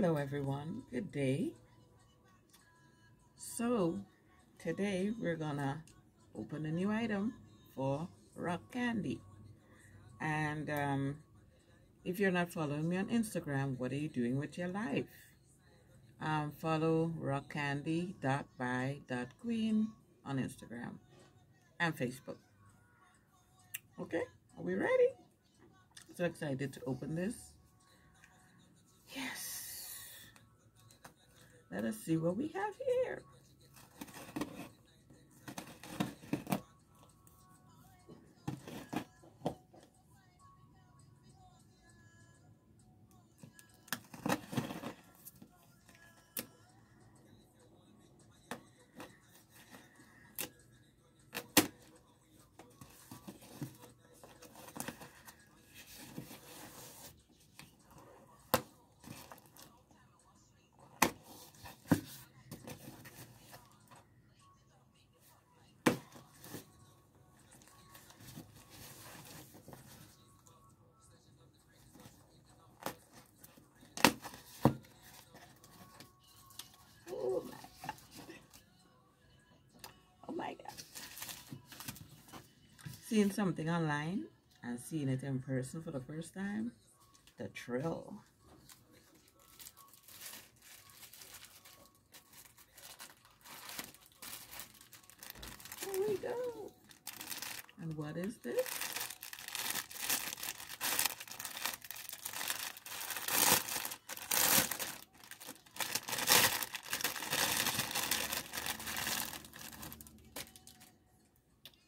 everyone. Good day. So, today we're gonna open a new item for Rock Candy. And um, if you're not following me on Instagram, what are you doing with your life? Um, follow rockcandy.by.queen on Instagram and Facebook. Okay, are we ready? So excited to open this. Let us see what we have here. Seeing something online and seeing it in person for the first time, the thrill. Here we go. And what is this?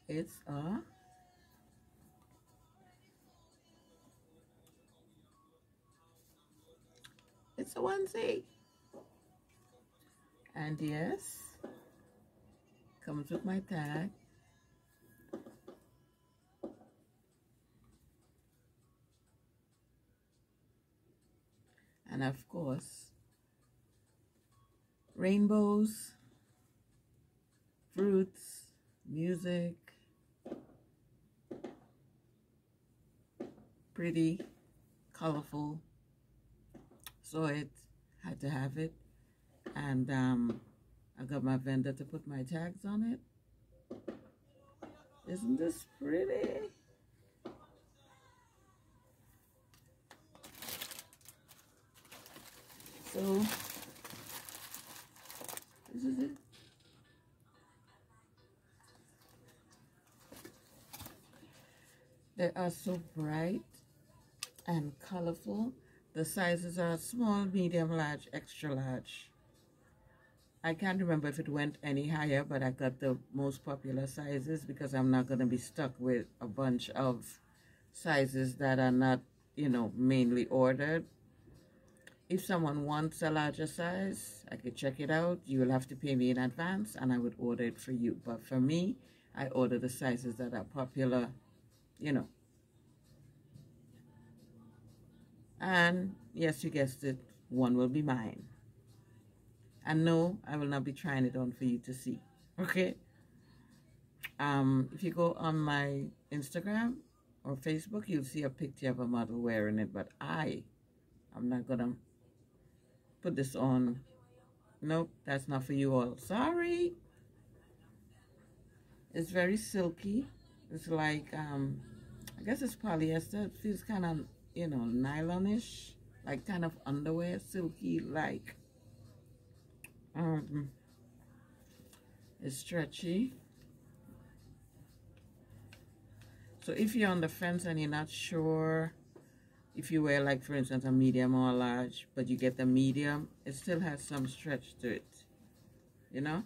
It's a it's a onesie. And yes, comes with my tag. And of course, rainbows, fruits, music, pretty, colorful. So it had to have it. And um, I got my vendor to put my tags on it. Isn't this pretty? So, this is it. They are so bright and colorful. The sizes are small, medium, large, extra large. I can't remember if it went any higher, but I got the most popular sizes because I'm not going to be stuck with a bunch of sizes that are not, you know, mainly ordered. If someone wants a larger size, I could check it out. You will have to pay me in advance and I would order it for you. But for me, I order the sizes that are popular, you know. And yes, you guessed it, one will be mine. And no, I will not be trying it on for you to see. Okay? Um, if you go on my Instagram or Facebook, you'll see a picture of a model wearing it. But I, I'm not going to put this on. Nope, that's not for you all. Sorry. It's very silky. It's like, um, I guess it's polyester. It feels kind of, you know, nylonish. Like kind of underwear, silky like. Um, it's stretchy. So if you're on the fence and you're not sure if you wear like for instance a medium or a large, but you get the medium, it still has some stretch to it. You know?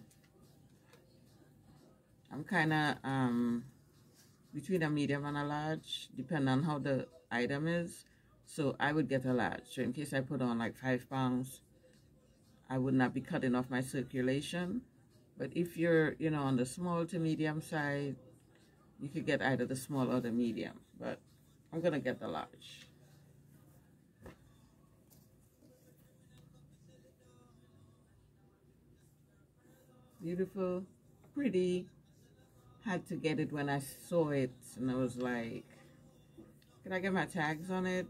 I'm kind of um, between a medium and a large, depending on how the item is. So I would get a large. So in case I put on like five pounds, I would not be cutting off my circulation. But if you're, you know, on the small to medium side, you could get either the small or the medium. But I'm going to get the large. Beautiful, pretty. Had to get it when I saw it. And I was like, can I get my tags on it?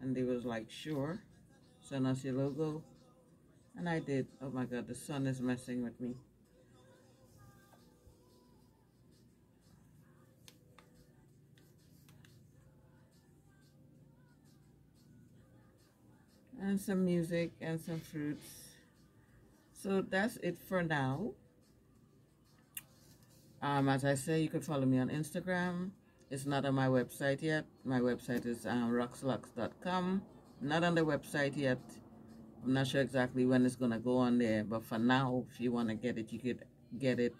And they was like, sure. Send us your logo. And I did. Oh my God, the sun is messing with me. And some music and some fruits. So that's it for now. Um, as I say, you can follow me on Instagram. It's not on my website yet. My website is um, rockslocs.com. Not on the website yet. I'm not sure exactly when it's going to go on there, but for now, if you want to get it, you could get it.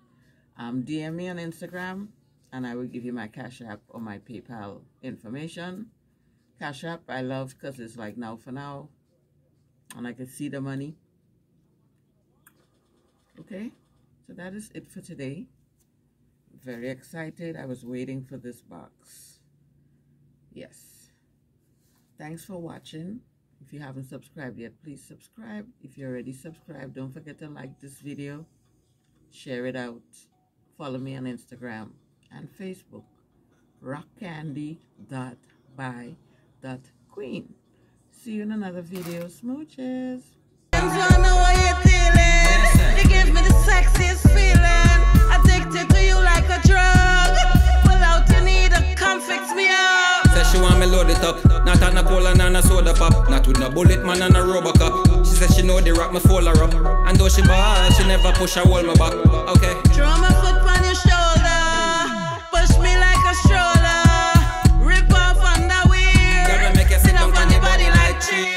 Um, DM me on Instagram, and I will give you my Cash App or my PayPal information. Cash App, I love because it's like now for now, and I can see the money. Okay, so that is it for today. Very excited. I was waiting for this box. Yes. Thanks for watching. If you haven't subscribed yet, please subscribe. If you're already subscribed, don't forget to like this video, share it out, follow me on Instagram and Facebook, rockcandy.by.queen. See you in another video. Smooches. With no bullet man and a robocop. She said she know the rock me fold her up. And though she bad, she never push her hold me back. Okay. My foot